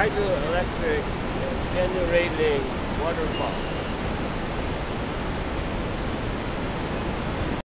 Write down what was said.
hydroelectric generating waterfall.